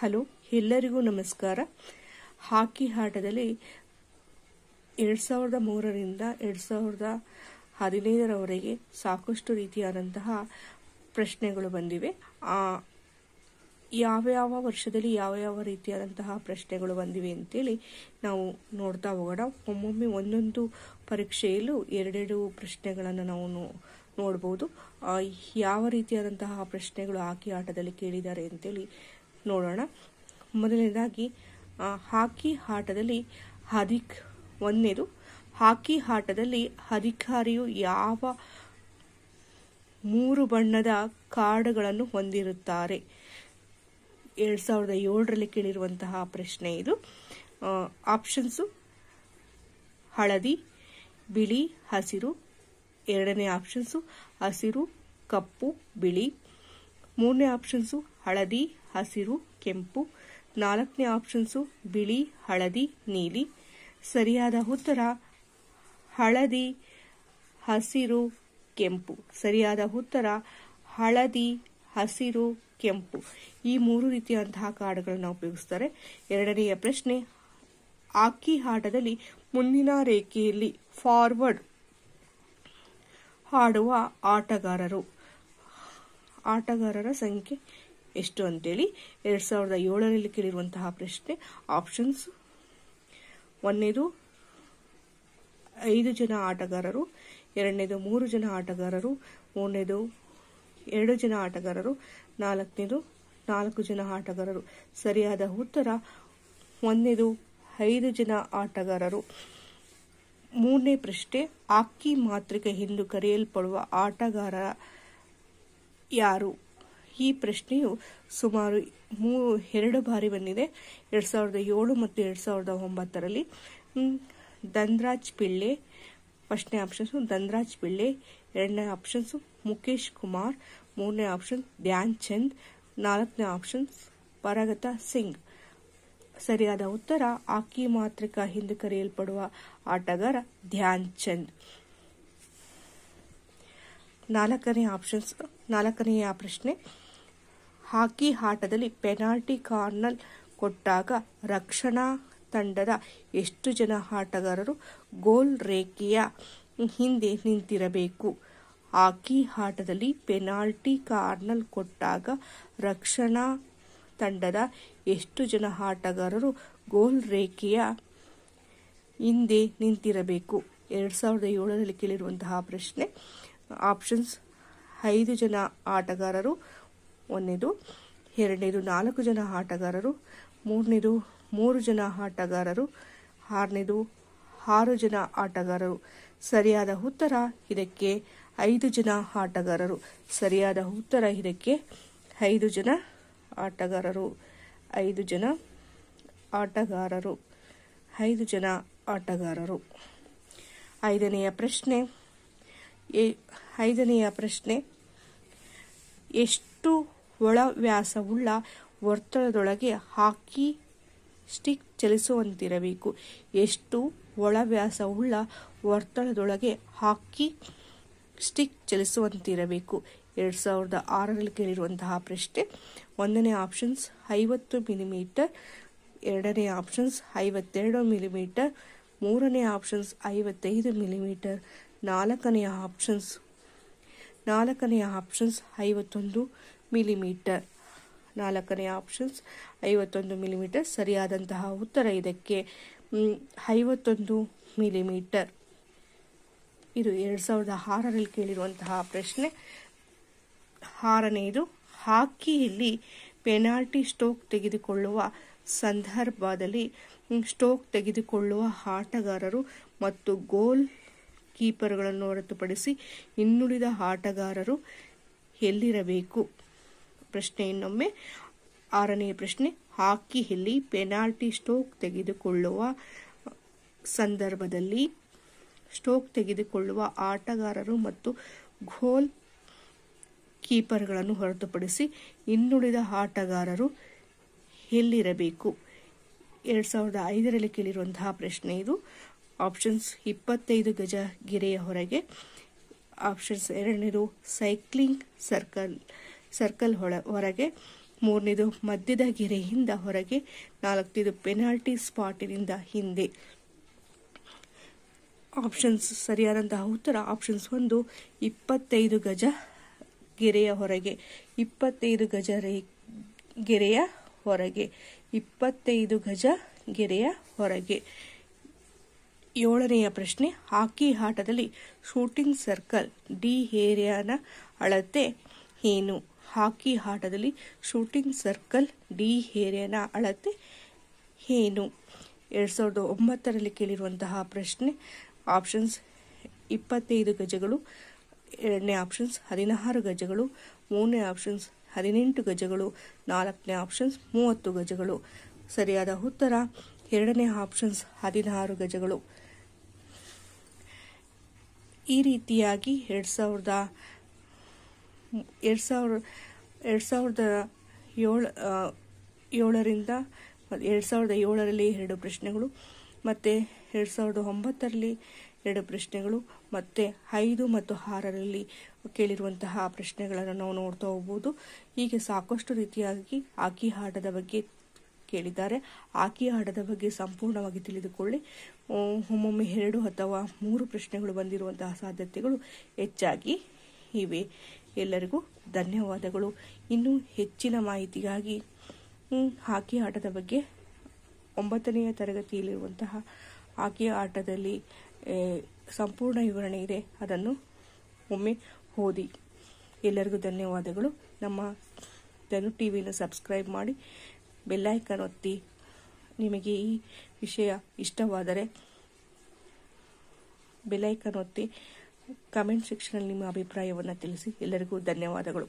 Hello, ಎಲ್ಲರಿಗೂ ನಮಸ್ಕಾರ. ಹಾಕಿ ಆಟದಲ್ಲಿ ಎರಡು ಸಾವಿರದ ಮೂರರಿಂದ ಎರಡು ಸಾವಿರದ ಹದಿನೈದರವರೆಗೆ ಸಾಕಷ್ಟು ರೀತಿಯಾದಂತಹ ಪ್ರಶ್ನೆಗಳು ಬಂದಿವೆ. ಆ, ಯಾವ ಯಾವ ವರ್ಷದಲ್ಲಿ ಯಾವ ಯಾವ ರೀತಿಯಾದಂತಹ ಪ್ರಶ್ನೆಗಳು ಬಂದಿವೆ ಅಂತೇಳಿ ನಾವು ನೋಡ್ತಾ ಹೋಗೋಣ. ಒಮ್ಮೊಮ್ಮೆ ಒಂದೊಂದು ಪರೀಕ್ಷೆಯಲ್ಲೂ ಎರಡೆರಡು ಪ್ರಶ್ನೆಗಳನ್ನು ನಾವು ನೋಡ್ಬೋದು. ಯಾವ ರೀತಿಯಾದಂತಹ ಪ್ರಶ್ನೆಗಳು ಹಾಕಿ ಆಟದಲ್ಲಿ ಕೇಳಿದ್ದಾರೆ ಅಂತೇಳಿ ನೋಡೋಣ. ಮೊದಲನೇದಾಗಿ ಹಾಕಿ ಆಟದಲ್ಲಿ ಅಧಿಕ್ ಒಂದನೇದು. ಹಾಕಿ ಆಟದಲ್ಲಿ ಅಧಿಕಾರಿಯು ಯಾವ ಮೂರು ಬಣ್ಣದ ಕಾರ್ಡ್ಗಳನ್ನು ಹೊಂದಿರುತ್ತಾರೆ? ಎರಡು ಸಾವಿರದ ಏಳರಲ್ಲಿ ಕೇಳಿರುವಂತಹ ಪ್ರಶ್ನೆ ಇದು. ಆಪ್ಷನ್ಸು, ಹಳದಿ, ಬಿಳಿ, ಹಸಿರು. ಎರಡನೇ ಆಪ್ಷನ್ಸು, ಹಸಿರು, ಕಪ್ಪು, ಬಿಳಿ. ಮೂರನೇ ಆಪ್ಷನ್ಸು ಹಳದಿ, ಹಸಿರು, ಕೆಂಪು. ನಾಲ್ಕನೇ ಆಪ್ಷನ್ಸು ಬಿಳಿ, ಹಳದಿ, ನೀಲಿ. ಸರಿಯಾದ ಉತ್ತರ ಹಳದಿ, ಹಸಿರು, ಕೆಂಪು. ಸರಿಯಾದ ಉತ್ತರ ಹಳದಿ, ಹಸಿರು, ಕೆಂಪು. ಈ ಮೂರು ರೀತಿಯಾದಂತಹ ಕಾರ್ಡ್ಗಳನ್ನು ಉಪಯೋಗಿಸ್ತಾರೆ. ಎರಡನೆಯ ಪ್ರಶ್ನೆ, ಹಾಕಿ ಆಟದಲ್ಲಿ ಮುಂದಿನ ರೇಖೆಯಲ್ಲಿ ಫಾರ್ವರ್ಡ್ ಆಡುವ ಆಟಗಾರರು. ಆಟಗಾರರ ಸಂಖ್ಯೆ ಎಷ್ಟು ಅಂತೇಳಿ ಎರಡ್ ಸಾವಿರದ ಏಳರಲ್ಲಿ ಕೇಳಿರುವಂತಹ ಪ್ರಶ್ನೆ ಆಪ್ಷನ್ಸ್ ಒಂದನೇದು ಐದು ಜನ ಆಟಗಾರರು, ಎರಡನೇದು ಮೂರು ಜನ ಆಟಗಾರರು, ಮೂರನೇದು ಎರಡು ಜನ ಆಟಗಾರರು, ನಾಲ್ಕನೇದು ನಾಲ್ಕು ಜನ ಆಟಗಾರರು. ಸರಿಯಾದ ಉತ್ತರ ಒಂದನೇದು ಐದು ಜನ ಆಟಗಾರರು. ಮೂರನೇ ಪ್ರಶ್ನೆ ಆಕಿ ಮಾತೃಕೆ ಎಂದು ಕರೆಯಲ್ಪಡುವ ಆಟಗಾರ ಯಾರು? ಈ ಪ್ರಶ್ನೆಯು ಸುಮಾರು ಮೂ, ಎರಡು ಬಾರಿ ಬಂದಿದೆ. ಎರಡ್ ಸಾವಿರದ ಏಳು ಮತ್ತು ಎರಡ್ ಸಾವಿರದ ಒಂಬತ್ತರಲ್ಲಿ. ಧನ್ರಾಜ್ ಪಿಳ್ಳೆ. ಫಸ್ಟ್ನೇ ಆಪ್ಷನ್ಸು ಧನ್ರಾಜ್ ಪಿಳ್ಳೆ. ಎರಡನೇ ಆಪ್ಷನ್ಸು ಮುಖೇಶ್ ಕುಮಾರ್. ಮೂರನೇ ಆಪ್ಷನ್ ಧ್ಯಾನ್ ಚಂದ್. ನಾಲ್ಕನೇ ಆಪ್ಷನ್ಸ್ ಪರಗತ ಸಿಂಗ್. ಸರಿಯಾದ ಉತ್ತರ ಆಕಿ ಮಾತೃಕ ಎಂದು ಕರೆಯಲ್ಪಡುವ ಆಟಗಾರ ಧ್ಯಾನ್ ಚಂದ್. ನಾಲ್ಕನೇ ಆಪ್ಷನ್ಸ್ ನಾಲ್ಕನೆಯ ಪ್ರಶ್ನೆ. ಹಾಕಿ ಆಟದಲ್ಲಿ ಪೆನಾಲ್ಟಿ ಕಾರ್ನಲ್ ಕೊಟ್ಟಾಗ ರಕ್ಷಣಾ ತಂಡದ ಎಷ್ಟು ಜನ ಆಟಗಾರರು ಗೋಲ್ ರೇಖೆಯ ಹಿಂದೆ ನಿಂತಿರಬೇಕು? ಹಾಕಿ ಆಟದಲ್ಲಿ ಪೆನಾಲ್ಟಿ ಕಾರ್ನಲ್ ಕೊಟ್ಟಾಗ ರಕ್ಷಣಾ ತಂಡದ ಎಷ್ಟು ಜನ ಆಟಗಾರರು ಗೋಲ್ ರೇಖೆಯ ಹಿಂದೆ ನಿಂತಿರಬೇಕು? ಎರಡು ಸಾವಿರದ ಏಳರಲ್ಲಿ ಕೇಳಿರುವಂತಹ ಪ್ರಶ್ನೆ. ಆಪ್ಷನ್ಸ್. ಐದು ಜನ ಆಟಗಾರರು, ಒಂದನೇದು, ಎರಡನೇದು ನಾಲ್ಕು ಜನ ಆಟಗಾರರು, ಮೂರನೇದು ಮೂರು ಜನ ಆಟಗಾರರು, ಆರನೇದು ಆರು ಜನ ಆಟಗಾರರು. ಸರಿಯಾದ ಉತ್ತರ ಇದಕ್ಕೆ ಐದು ಜನ ಆಟಗಾರರು. ಸರಿಯಾದ ಉತ್ತರ ಇದಕ್ಕೆ ಐದು ಜನ ಆಟಗಾರರು. ಐದು ಜನ ಆಟಗಾರರು. ಐದು ಜನ ಆಟಗಾರರು. ಐದನೆಯ ಪ್ರಶ್ನೆ. ಐದನೆಯ ಪ್ರಶ್ನೆ. ಎಷ್ಟು ಒಳ ವ್ಯಾಸವುಳ್ಳ ವರ್ತುಳದೊಳಗೆ ಹಾಕಿ ಸ್ಟಿಕ್ ಚಲಿಸುವಂತಿರಬೇಕು? ಎಷ್ಟು ಒಳ ವ್ಯಾಸವುಳ್ಳ ವರ್ತುಳದೊಳಗೆ ಹಾಕಿ ಸ್ಟಿಕ್ ಚಲಿಸುವಂತಿರಬೇಕು? ಎರಡು ಸಾವಿರದ ಆರರಲ್ಲಿ ಕೇಳಿರುವಂತಹ ಪ್ರಶ್ನೆ. ಒಂದನೇ ಆಪ್ಷನ್ಸ್ ಐವತ್ತು ಮಿಲಿಮೀಟರ್, ಎರಡನೇ ಆಪ್ಷನ್ಸ್ ಐವತ್ತೆರಡು ಮಿಲಿಮೀಟರ್, ಮೂರನೇ ಆಪ್ಷನ್ಸ್ ಐವತ್ತೈದು ಮಿಲಿಮೀಟರ್. ನಾಲ್ಕನೆಯ ಆಪ್ಷನ್ಸ್ ನಾಲ್ಕನೆಯ ಆಪ್ಷನ್ಸ್ ಐವತ್ತೊಂದು ಮಿಲಿಮೀಟರ್ ನಾಲ್ಕನೆಯ ಆಪ್ಷನ್ಸ್ ಐವತ್ತೊಂದು ಮಿಲಿಮೀಟರ್ ಸರಿಯಾದಂತಹ ಉತ್ತರ ಇದಕ್ಕೆ. ಐವತ್ತೊಂದು ಮಿಲಿಮೀಟರ್ ಇದು ಎರಡು ಸಾವಿರದ ಆರರಲ್ಲಿ ಕೇಳಿರುವಂತಹ ಪ್ರಶ್ನೆ. ಆರನೆಯದು ಹಾಕಿಯಲ್ಲಿ ಪೆನಾಲ್ಟಿ ಸ್ಟೋಕ್ ತೆಗೆದುಕೊಳ್ಳುವ ಸಂದರ್ಭದಲ್ಲಿ ಸ್ಟೋಕ್ ತೆಗೆದುಕೊಳ್ಳುವ ಆಟಗಾರರು ಮತ್ತು ಗೋಲ್ ಕೀಪರ್ಗಳನ್ನು ಹೊರತುಪಡಿಸಿ ಇನ್ನುಳಿದ ಆಟಗಾರರು ಎಲ್ಲಿರಬೇಕು? ಪ್ರಶ್ನೆ ಇನ್ನೊಮ್ಮೆ. ಆರನೇ ಪ್ರಶ್ನೆ ಹಾಕಿಯಲ್ಲಿ ಪೆನಾಲ್ಟಿ ಸ್ಟೋಕ್ ತೆಗೆದುಕೊಳ್ಳುವ ಸಂದರ್ಭದಲ್ಲಿ? ಸ್ಟೋಕ್ ತೆಗೆದುಕೊಳ್ಳುವ ಆಟಗಾರರು ಮತ್ತು ಗೋಲ್ ಕೀಪರ್ಗಳನ್ನು ಹೊರತುಪಡಿಸಿ ಇನ್ನುಳಿದ ಆಟಗಾರರು ಎಲ್ಲಿರಬೇಕು? ಎರಡು ಸಾವಿರದ ಐದರಲ್ಲಿ ಕೇಳಿರುವಂತಹ ಪ್ರಶ್ನೆ ಇದು. ಆಪ್ಷನ್ಸ್ ಇಪ್ಪತ್ತೈದು ಗಜ ಗೆರೆಯ ಹೊರಗೆ. ಆಪ್ಷನ್ಸ್ ಎರಡನೇದು ಸೈಕ್ಲಿಂಗ್ ಸರ್ಕಲ್ ಸರ್ಕಲ್ ಹೊಳ, ಹೊರಗೆ. ಮೂರನೇದು ಮಧ್ಯದ ಗೆರೆಯಿಂದ ಹೊರಗೆ. ನಾಲ್ಕನೇದು ಪೆನಾಲ್ಟಿ ಸ್ಪಾಟಿನಿಂದ ಹಿಂದೆ. ಆಪ್ಷನ್ಸ್ ಸರಿಯಾದಂತಹ ಉತ್ತರ. ಆಪ್ಷನ್ಸ್ ಒಂದು, ಇಪ್ಪತ್ತೈದು ಗಜ ಗೆರೆಯ ಹೊರಗೆ. ಇಪ್ಪತ್ತೈದು ಗಜ ರೇ, ಗೆರೆಯ ಹೊರಗೆ. ಇಪ್ಪತ್ತೈದು ಗಜ ಗೆರೆಯ ಹೊರಗೆ. ಏಳನೆಯ ಪ್ರಶ್ನೆ, ಹಾಕಿ ಆಟದಲ್ಲಿ ಶೂಟಿಂಗ್ ಸರ್ಕಲ್ ಡಿ ಏರಿಯಾನ ಅಳತೆ ಏನು? ಹಾಕಿ ಆಟದಲ್ಲಿ ಶೂಟಿಂಗ್ ಸರ್ಕಲ್ ಡಿ ಏರಿಯಾನ ಅಳತೆ ಏನು? ಎರಡು ಸಾವಿರದ ಒಂಬತ್ತರಲ್ಲಿ ಕೇಳಿರುವಂತಹ ಪ್ರಶ್ನೆ ಆಪ್ಷನ್ಸ್ ಇಪ್ಪತ್ತೈದು ಗಜಗಳು, ಎರಡನೇ ಆಪ್ಷನ್ಸ್ ಹದಿನಾರು ಗಜಗಳು, ಮೂರನೇ ಆಪ್ಷನ್ಸ್ ಹದಿನೆಂಟು ಗಜಗಳು, ನಾಲ್ಕನೇ ಆಪ್ಷನ್ಸ್ ಮೂವತ್ತು ಗಜಗಳು. ಸರಿಯಾದ ಉತ್ತರ, ಎರಡನೇ ಆಪ್ಷನ್ಸ್ ಹದಿನಾರು ಗಜಗಳು. ಈ ರೀತಿಯಾಗಿ ಎರಡು ಸಾವಿರದ ಎರಡು ಸಾವಿರ ಎರಡು ಸಾವಿರದ ಏಳು ಏಳರಿಂದ ಎರಡು ಸಾವಿರದ ಏಳರಲ್ಲಿ ಎರಡು ಪ್ರಶ್ನೆಗಳು, ಮತ್ತು ಎರಡು ಸಾವಿರದ ಒಂಬತ್ತರಲ್ಲಿ ಎರಡು ಪ್ರಶ್ನೆಗಳು, ಮತ್ತು ಐದು ಮತ್ತು ಆರರಲ್ಲಿ ಕೇಳಿರುವಂತಹ ಪ್ರಶ್ನೆಗಳನ್ನು ನಾವು ನೋಡ್ತಾ ಹೋಗ್ಬೋದು. ಹೀಗೆ ಸಾಕಷ್ಟು ರೀತಿಯಾಗಿ ಹಾಕಿ ಆಟದ ಬಗ್ಗೆ ಕೇಳಿದ್ದಾರೆ. ಆಕೆಯ ಆಟದ ಬಗ್ಗೆ ಸಂಪೂರ್ಣವಾಗಿ ತಿಳಿದುಕೊಳ್ಳಿ. ಒಮ್ಮೊಮ್ಮೆ ಎರಡು ಅಥವಾ ಮೂರು ಪ್ರಶ್ನೆಗಳು ಬಂದಿರುವಂತಹ ಸಾಧ್ಯತೆಗಳು ಹೆಚ್ಚಾಗಿ ಇವೆ. ಎಲ್ಲರಿಗೂ ಧನ್ಯವಾದಗಳು. ಇನ್ನು ಹೆಚ್ಚಿನ ಮಾಹಿತಿಗಾಗಿ ಹಾಕಿ ಆಟದ ಬಗ್ಗೆ ಒಂಬತ್ತನೆಯ ತರಗತಿಯಲ್ಲಿರುವಂತಹ ಹಾಕಿ ಆಟದಲ್ಲಿ ಸಂಪೂರ್ಣ ವಿವರಣೆ ಇದೆ. ಅದನ್ನು ಒಮ್ಮೆ ಓದಿ. ಎಲ್ಲರಿಗೂ ಧನ್ಯವಾದಗಳು. ನಮ್ಮ ಧನು ಟಿ ವಿನ ಸಬ್ಸ್ಕ್ರೈಬ್ ಮಾಡಿ. ಬೆಲ್ಲೈಕನ್ ಒತ್ತಿ ನಿಮಗೆ ಈ ವಿಷಯ ಇಷ್ಟವಾದರೆ ಬೆಲ್ಲೈಕನ್ ಒತ್ತಿ ಕಮೆಂಟ್ ಸೆಕ್ಷನಲ್ಲಿ ನಿಮ್ಮ ಅಭಿಪ್ರಾಯವನ್ನು ತಿಳಿಸಿ. ಎಲ್ಲರಿಗೂ ಧನ್ಯವಾದಗಳು.